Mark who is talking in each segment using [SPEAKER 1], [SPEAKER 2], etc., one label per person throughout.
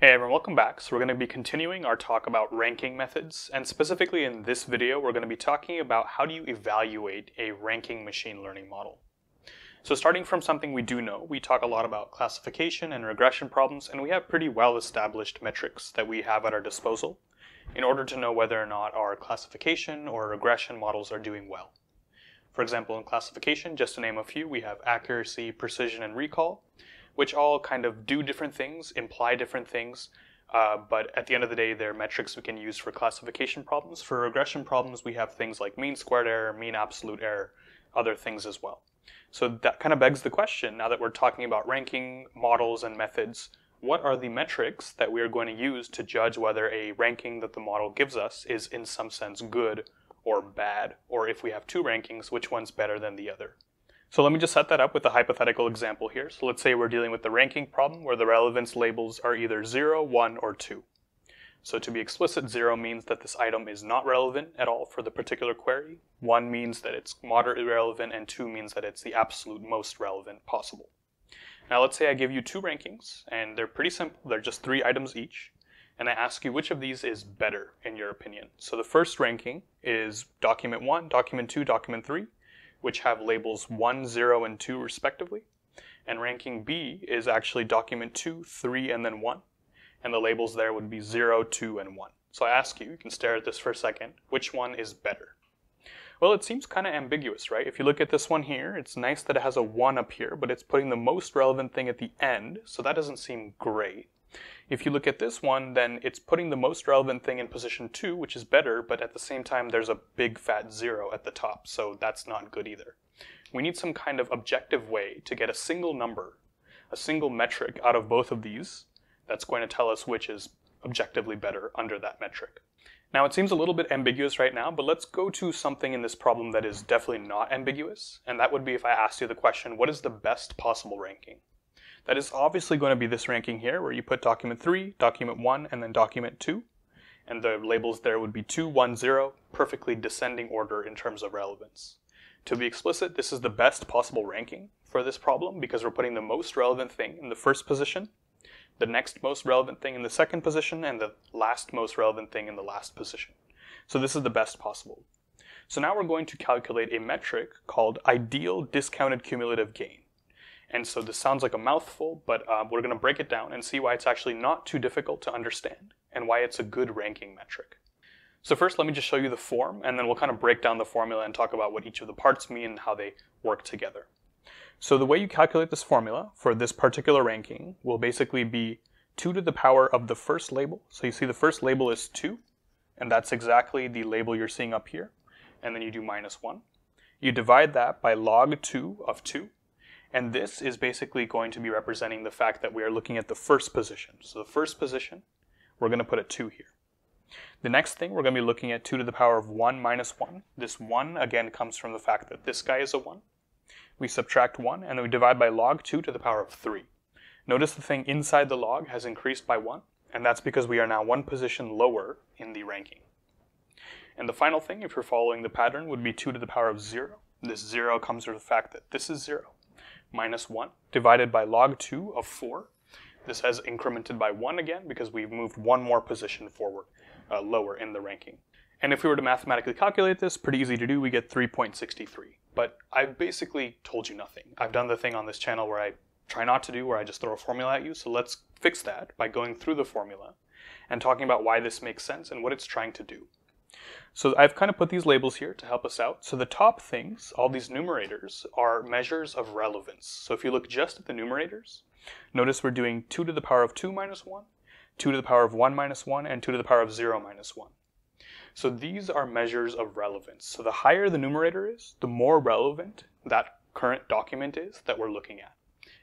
[SPEAKER 1] Hey everyone, welcome back. So we're going to be continuing our talk about ranking methods, and specifically in this video, we're going to be talking about how do you evaluate a ranking machine learning model. So starting from something we do know, we talk a lot about classification and regression problems, and we have pretty well-established metrics that we have at our disposal in order to know whether or not our classification or regression models are doing well. For example, in classification, just to name a few, we have accuracy, precision, and recall, which all kind of do different things, imply different things, uh, but at the end of the day, they're metrics we can use for classification problems. For regression problems, we have things like mean squared error, mean absolute error, other things as well. So that kind of begs the question, now that we're talking about ranking models and methods, what are the metrics that we are going to use to judge whether a ranking that the model gives us is in some sense good or bad, or if we have two rankings, which one's better than the other? So let me just set that up with a hypothetical example here. So let's say we're dealing with the ranking problem where the relevance labels are either 0, 1, or 2. So to be explicit, 0 means that this item is not relevant at all for the particular query. 1 means that it's moderately relevant, and 2 means that it's the absolute most relevant possible. Now let's say I give you two rankings, and they're pretty simple. They're just three items each. And I ask you which of these is better in your opinion. So the first ranking is document 1, document 2, document 3 which have labels 1, 0, and 2 respectively. And ranking B is actually document 2, 3, and then 1. And the labels there would be 0, 2, and 1. So I ask you, you can stare at this for a second, which one is better? Well, it seems kind of ambiguous, right? If you look at this one here, it's nice that it has a 1 up here, but it's putting the most relevant thing at the end, so that doesn't seem great. If you look at this one, then it's putting the most relevant thing in position 2, which is better, but at the same time there's a big fat 0 at the top, so that's not good either. We need some kind of objective way to get a single number, a single metric out of both of these that's going to tell us which is objectively better under that metric. Now it seems a little bit ambiguous right now, but let's go to something in this problem that is definitely not ambiguous, and that would be if I asked you the question, what is the best possible ranking? That is obviously going to be this ranking here where you put document 3, document 1, and then document 2. And the labels there would be 2, 1, 0, perfectly descending order in terms of relevance. To be explicit, this is the best possible ranking for this problem because we're putting the most relevant thing in the first position, the next most relevant thing in the second position, and the last most relevant thing in the last position. So this is the best possible. So now we're going to calculate a metric called ideal discounted cumulative gain. And so this sounds like a mouthful, but uh, we're going to break it down and see why it's actually not too difficult to understand and why it's a good ranking metric. So first, let me just show you the form, and then we'll kind of break down the formula and talk about what each of the parts mean and how they work together. So the way you calculate this formula for this particular ranking will basically be 2 to the power of the first label. So you see the first label is 2, and that's exactly the label you're seeing up here. And then you do minus 1. You divide that by log 2 of 2, and this is basically going to be representing the fact that we are looking at the first position. So the first position, we're going to put a 2 here. The next thing, we're going to be looking at 2 to the power of 1 minus 1. This 1, again, comes from the fact that this guy is a 1. We subtract 1, and then we divide by log 2 to the power of 3. Notice the thing inside the log has increased by 1, and that's because we are now one position lower in the ranking. And the final thing, if you're following the pattern, would be 2 to the power of 0. This 0 comes from the fact that this is 0 minus 1 divided by log 2 of 4. This has incremented by 1 again because we've moved one more position forward, uh, lower in the ranking. And if we were to mathematically calculate this, pretty easy to do, we get 3.63. But I've basically told you nothing. I've done the thing on this channel where I try not to do, where I just throw a formula at you. So let's fix that by going through the formula and talking about why this makes sense and what it's trying to do. So I've kind of put these labels here to help us out. So the top things, all these numerators, are measures of relevance. So if you look just at the numerators, notice we're doing 2 to the power of 2 minus 1, 2 to the power of 1 minus 1, and 2 to the power of 0 minus 1. So these are measures of relevance. So the higher the numerator is, the more relevant that current document is that we're looking at.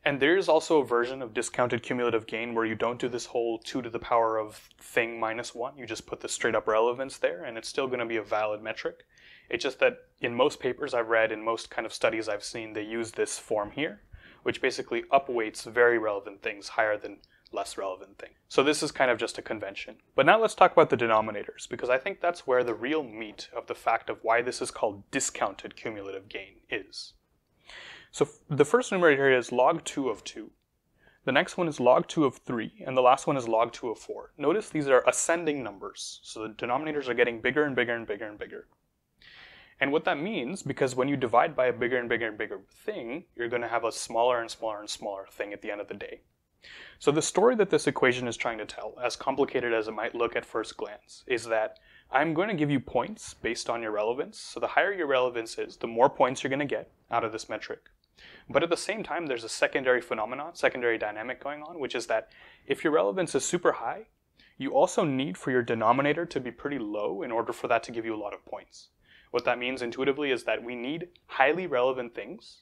[SPEAKER 1] And there is also a version of discounted cumulative gain where you don't do this whole 2 to the power of thing minus 1. You just put the straight up relevance there, and it's still going to be a valid metric. It's just that in most papers I've read, in most kind of studies I've seen, they use this form here, which basically upweights very relevant things higher than less relevant things. So this is kind of just a convention. But now let's talk about the denominators, because I think that's where the real meat of the fact of why this is called discounted cumulative gain is. So the first numerator is log 2 of 2. The next one is log 2 of 3, and the last one is log 2 of 4. Notice these are ascending numbers, so the denominators are getting bigger and bigger and bigger and bigger. And what that means, because when you divide by a bigger and bigger and bigger thing, you're going to have a smaller and smaller and smaller thing at the end of the day. So the story that this equation is trying to tell, as complicated as it might look at first glance, is that I'm going to give you points based on your relevance. So the higher your relevance is, the more points you're going to get out of this metric. But at the same time, there's a secondary phenomenon, secondary dynamic going on, which is that if your relevance is super high, you also need for your denominator to be pretty low in order for that to give you a lot of points. What that means intuitively is that we need highly relevant things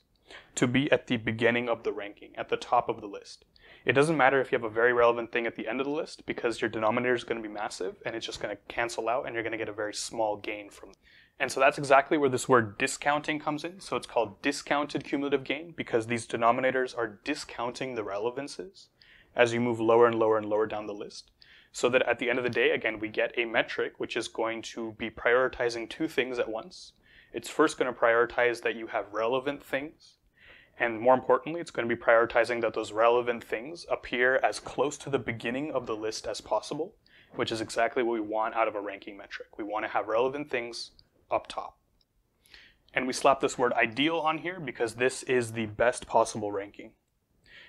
[SPEAKER 1] to be at the beginning of the ranking, at the top of the list. It doesn't matter if you have a very relevant thing at the end of the list because your denominator is going to be massive and it's just going to cancel out and you're going to get a very small gain from it. And so that's exactly where this word discounting comes in. So it's called discounted cumulative gain because these denominators are discounting the relevances as you move lower and lower and lower down the list. So that at the end of the day, again, we get a metric which is going to be prioritizing two things at once. It's first going to prioritize that you have relevant things. And more importantly, it's going to be prioritizing that those relevant things appear as close to the beginning of the list as possible, which is exactly what we want out of a ranking metric. We want to have relevant things up top. And we slap this word ideal on here because this is the best possible ranking.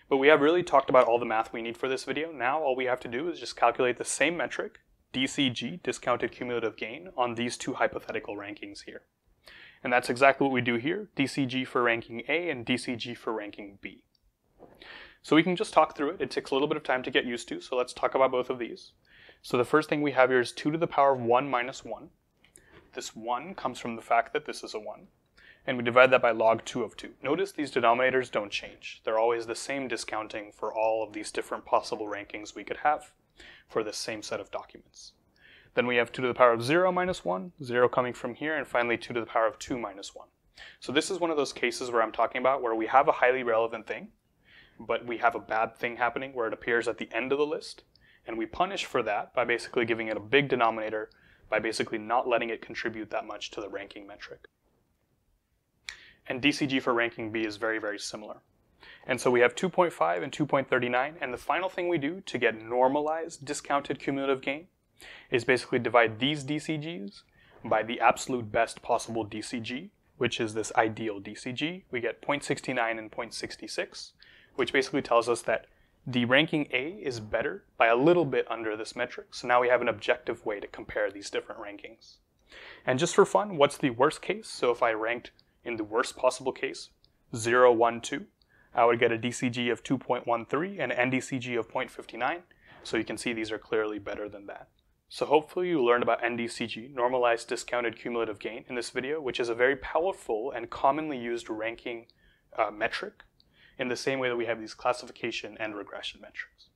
[SPEAKER 1] But we have really talked about all the math we need for this video. Now all we have to do is just calculate the same metric, DCG, discounted cumulative gain, on these two hypothetical rankings here. And that's exactly what we do here, DCG for ranking A and DCG for ranking B. So we can just talk through it. It takes a little bit of time to get used to, so let's talk about both of these. So the first thing we have here is 2 to the power of 1 minus 1. This 1 comes from the fact that this is a 1. And we divide that by log 2 of 2. Notice these denominators don't change. They're always the same discounting for all of these different possible rankings we could have for this same set of documents. Then we have 2 to the power of 0 minus 1, 0 coming from here, and finally 2 to the power of 2 minus 1. So this is one of those cases where I'm talking about where we have a highly relevant thing, but we have a bad thing happening where it appears at the end of the list, and we punish for that by basically giving it a big denominator by basically not letting it contribute that much to the ranking metric. And DCG for ranking B is very, very similar. And so we have 2.5 and 2.39, and the final thing we do to get normalized discounted cumulative gain is basically divide these DCGs by the absolute best possible DCG, which is this ideal DCG. We get 0.69 and 0.66, which basically tells us that the ranking A is better by a little bit under this metric, so now we have an objective way to compare these different rankings. And just for fun, what's the worst case? So if I ranked in the worst possible case, 0, 1, 2, I would get a DCG of 2.13 and an NDCG of 0.59, so you can see these are clearly better than that. So hopefully you learned about NDCG, Normalized Discounted Cumulative Gain, in this video, which is a very powerful and commonly used ranking uh, metric in the same way that we have these classification and regression metrics.